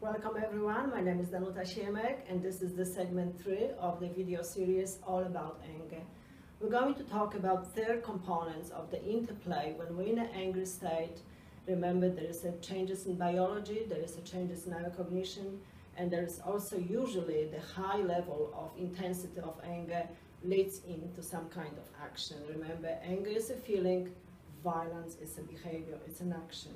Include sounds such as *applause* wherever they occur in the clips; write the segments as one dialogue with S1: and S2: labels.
S1: Welcome everyone, my name is Danuta Siemek and this is the segment 3 of the video series all about anger. We're going to talk about third components of the interplay when we're in an angry state. Remember there is a changes in biology, there is a changes in our cognition and there is also usually the high level of intensity of anger leads into some kind of action. Remember anger is a feeling, violence is a behavior, it's an action.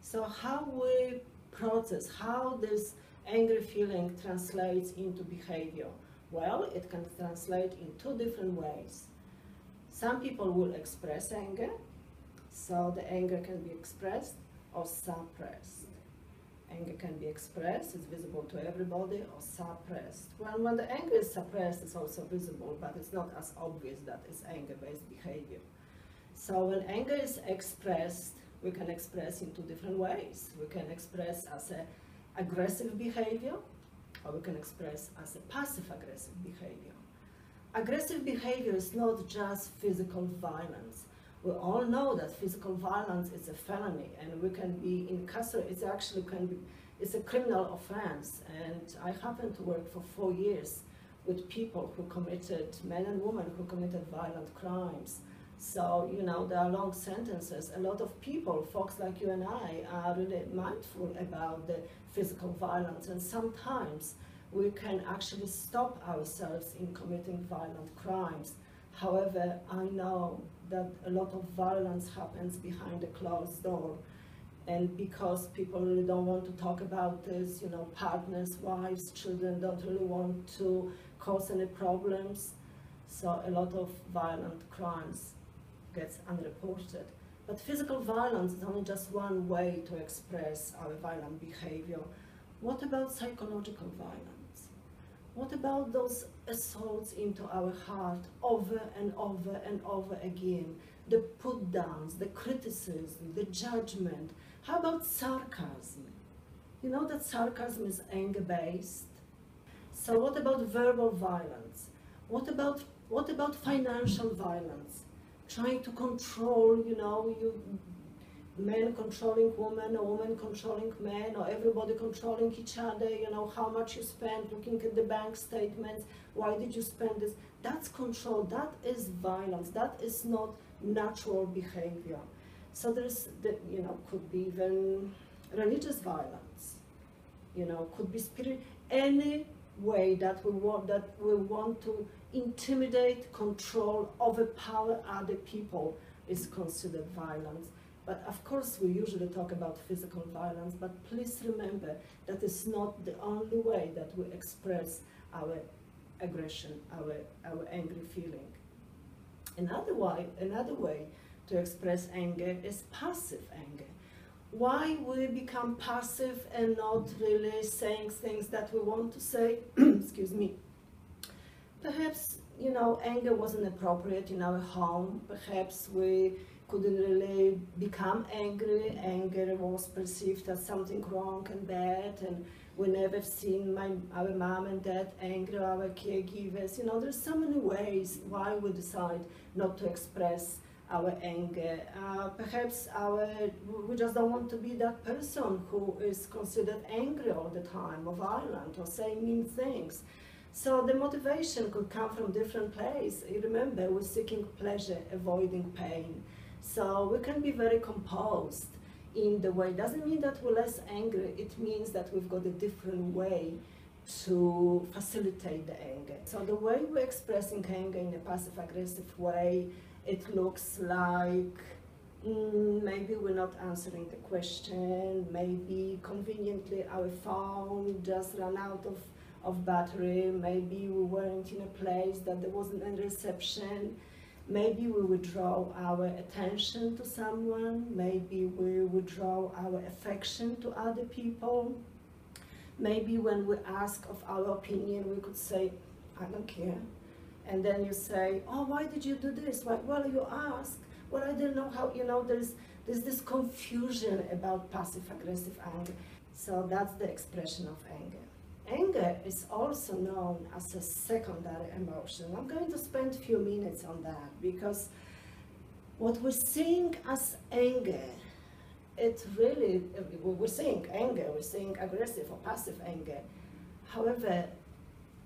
S1: So how we process, how this angry feeling translates into behavior? Well, it can translate in two different ways. Some people will express anger, so the anger can be expressed or suppressed. Anger can be expressed, it's visible to everybody, or suppressed. Well, when the anger is suppressed, it's also visible, but it's not as obvious that it's anger-based behavior. So when anger is expressed, we can express in two different ways. We can express as a aggressive behavior, or we can express as a passive-aggressive behavior. Aggressive behavior is not just physical violence. We all know that physical violence is a felony and we can be incarcerated. It's actually can be, it's a criminal offense. And I happen to work for four years with people who committed, men and women who committed violent crimes. So, you know, there are long sentences. A lot of people, folks like you and I, are really mindful about the physical violence. And sometimes we can actually stop ourselves in committing violent crimes. However, I know that a lot of violence happens behind a closed door. And because people really don't want to talk about this, you know, partners, wives, children don't really want to cause any problems. So a lot of violent crimes gets unreported. But physical violence is only just one way to express our violent behavior. What about psychological violence? What about those assaults into our heart over and over and over again? The put downs, the criticism, the judgment. How about sarcasm? You know that sarcasm is anger based. So what about verbal violence? What about what about financial violence? Trying to control, you know, you men controlling women, or women controlling men, or everybody controlling each other, you know, how much you spend, looking at the bank statements, why did you spend this? That's control, that is violence, that is not natural behavior. So there's, the, you know, could be even religious violence, you know, could be spirit, any way that we want, that we want to intimidate, control, overpower other people is considered violence. But of course, we usually talk about physical violence, but please remember that it's not the only way that we express our aggression, our, our angry feeling. Another way, another way to express anger is passive anger. Why we become passive and not really saying things that we want to say, *clears throat* excuse me, perhaps, you know, anger wasn't appropriate in our home. Perhaps we couldn't really become angry. Anger was perceived as something wrong and bad, and we never seen my, our mom and dad angry, our caregivers. You know, there's so many ways why we decide not to express our anger. Uh, perhaps our, we just don't want to be that person who is considered angry all the time or violent or saying mean things. So the motivation could come from different places. You remember, we're seeking pleasure, avoiding pain. So we can be very composed in the way. It Doesn't mean that we're less angry. It means that we've got a different way to facilitate the anger. So the way we're expressing anger in a passive-aggressive way, it looks like mm, maybe we're not answering the question, maybe conveniently our phone just ran out of of battery, maybe we weren't in a place that there wasn't any reception, maybe we withdraw our attention to someone, maybe we withdraw our affection to other people, maybe when we ask of our opinion, we could say, I don't care. And then you say, oh, why did you do this? Why? Well, you ask. Well, I don't know how, you know, there's, there's this confusion about passive-aggressive anger. So that's the expression of anger. Anger is also known as a secondary emotion. I'm going to spend a few minutes on that because what we're seeing as anger it really, we're seeing anger, we're seeing aggressive or passive anger. However,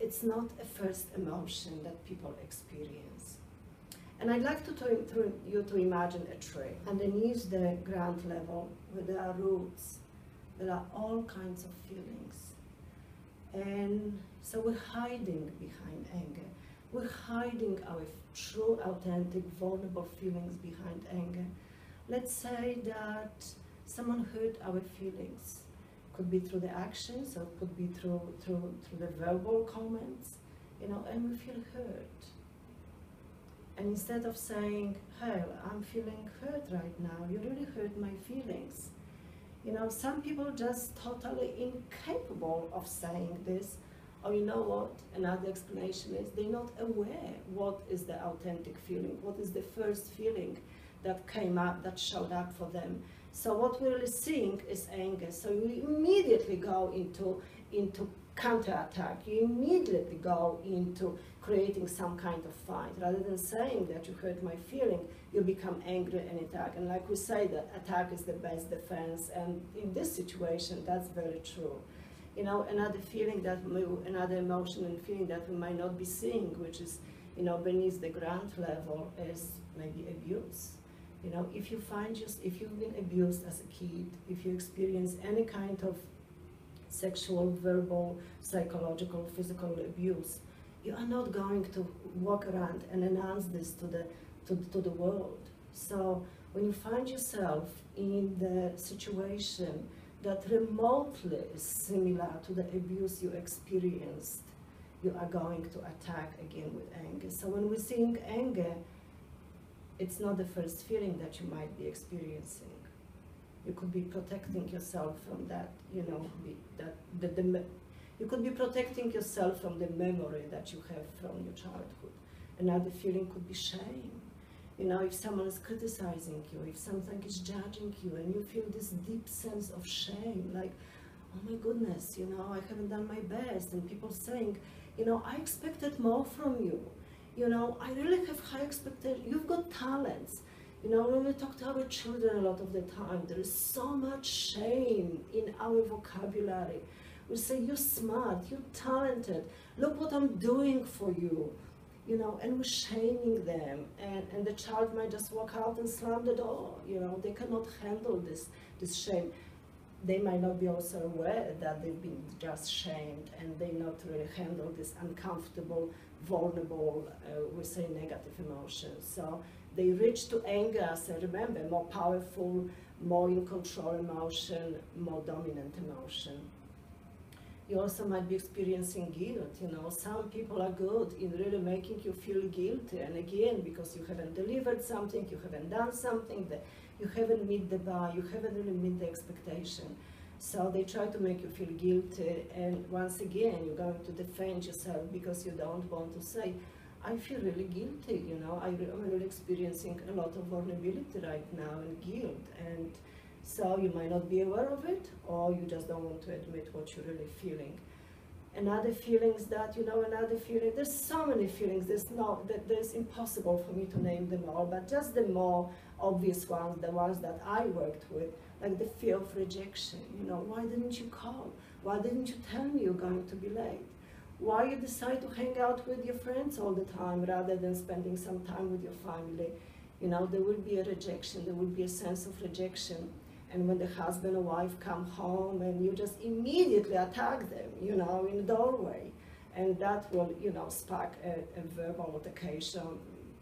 S1: it's not a first emotion that people experience. And I'd like to, to, you to imagine a tree. Underneath the ground level, where there are roots, there are all kinds of feelings. And so we're hiding behind anger. We're hiding our true, authentic, vulnerable feelings behind anger. Let's say that someone hurt our feelings. Could be through the actions or could be through, through, through the verbal comments, you know, and we feel hurt. And instead of saying, hey, I'm feeling hurt right now, you really hurt my feelings. You know, some people just totally incapable of saying this, or you know what, another explanation is they're not aware what is the authentic feeling, what is the first feeling that came up, that showed up for them. So what we're really seeing is anger. So you immediately go into, into counterattack. You immediately go into creating some kind of fight. Rather than saying that you hurt my feeling, you become angry and attack. And like we say, that attack is the best defense. And in this situation, that's very true. You know, another feeling that, we, another emotion and feeling that we might not be seeing, which is, you know, beneath the ground level, is maybe abuse you know, if you find just, if you've been abused as a kid, if you experience any kind of sexual, verbal, psychological, physical abuse, you are not going to walk around and announce this to the, to, to the world. So when you find yourself in the situation that remotely is similar to the abuse you experienced, you are going to attack again with anger. So when we're seeing anger, it's not the first feeling that you might be experiencing. You could be protecting yourself from that, you know, that the, the, you could be protecting yourself from the memory that you have from your childhood. Another feeling could be shame. You know, if someone is criticizing you, if something is judging you, and you feel this deep sense of shame, like, oh my goodness, you know, I haven't done my best, and people saying, you know, I expected more from you you know, I really have high expectations. You've got talents. You know, when we talk to our children a lot of the time, there is so much shame in our vocabulary. We say, you're smart, you're talented, look what I'm doing for you. You know, and we're shaming them, and, and the child might just walk out and slam the door. You know, they cannot handle this, this shame they might not be also aware that they've been just shamed and they not really handle this uncomfortable, vulnerable, uh, we say negative emotions. So they reach to anger as a, remember, more powerful, more in control emotion, more dominant emotion. You also might be experiencing guilt, you know, some people are good in really making you feel guilty, and again, because you haven't delivered something, you haven't done something, that you haven't met the bar, you haven't really met the expectation. So they try to make you feel guilty, and once again, you're going to defend yourself because you don't want to say, I feel really guilty, you know, I, am really experiencing a lot of vulnerability right now and guilt. And so you might not be aware of it, or you just don't want to admit what you're really feeling. Another feelings that, you know, another feeling, there's so many feelings, there's no, that there's impossible for me to name them all, but just the more obvious ones, the ones that I worked with, like the fear of rejection. You know, why didn't you call? Why didn't you tell me you're going to be late? Why you decide to hang out with your friends all the time rather than spending some time with your family? You know, there will be a rejection, there will be a sense of rejection. And when the husband or wife come home and you just immediately attack them, you know, in the doorway. And that will, you know, spark a, a verbal altercation,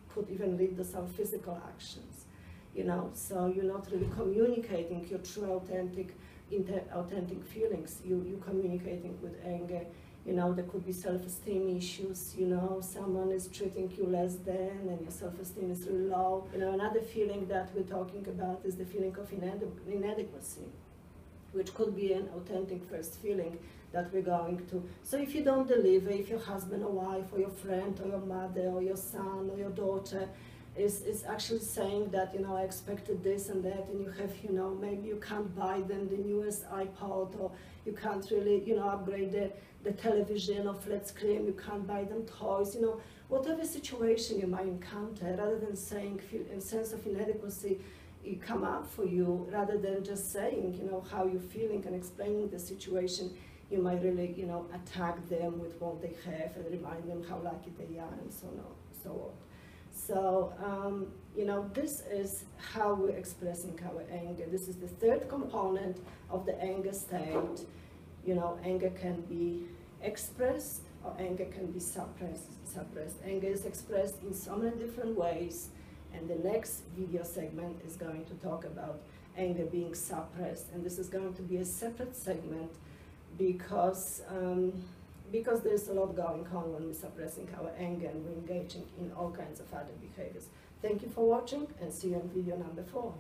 S1: could even lead to some physical actions you know, so you're not really communicating your true authentic, authentic feelings. You, you're communicating with anger, you know, there could be self-esteem issues, you know, someone is treating you less than and your self-esteem is really low. You know, another feeling that we're talking about is the feeling of inadequacy, which could be an authentic first feeling that we're going to. So if you don't deliver, if your husband or wife or your friend or your mother or your son or your daughter is, is actually saying that, you know, I expected this and that, and you have, you know, maybe you can't buy them the newest iPod, or you can't really, you know, upgrade the, the television or flat screen, you can't buy them toys, you know, whatever situation you might encounter, rather than saying, a sense of inadequacy, come up for you rather than just saying, you know, how you're feeling and explaining the situation. You might really, you know, attack them with what they have and remind them how lucky they are and so on, so on. So, um, you know, this is how we're expressing our anger. This is the third component of the anger state. You know, anger can be expressed or anger can be suppressed. suppressed. Anger is expressed in so many different ways. And the next video segment is going to talk about anger being suppressed. And this is going to be a separate segment because, um, because there's a lot going on when we're suppressing our anger and we're engaging in all kinds of other behaviors. Thank you for watching and see you in video number four.